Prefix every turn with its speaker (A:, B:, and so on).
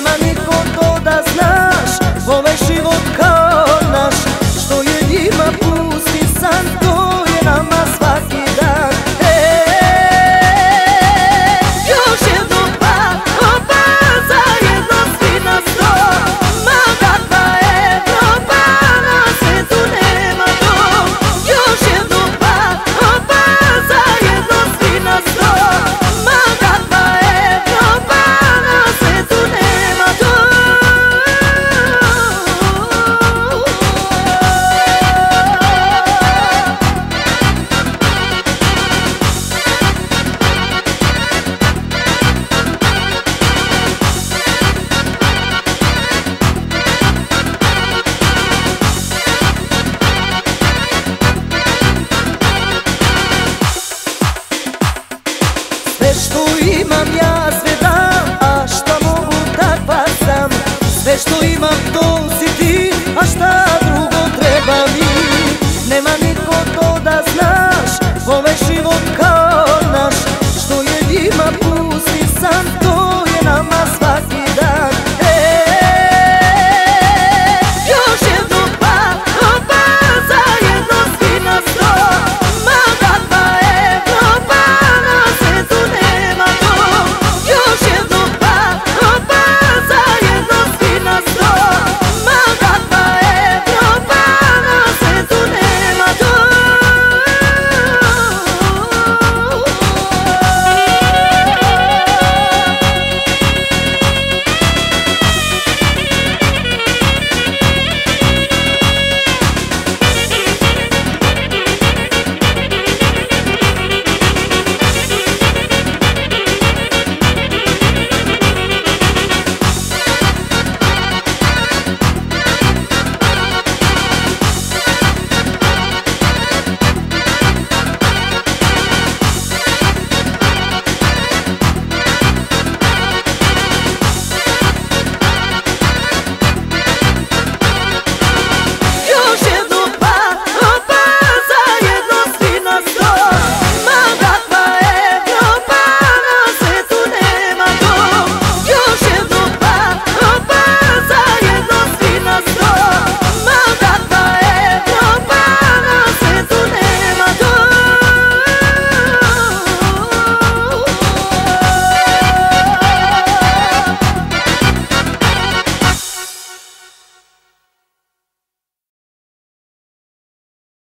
A: me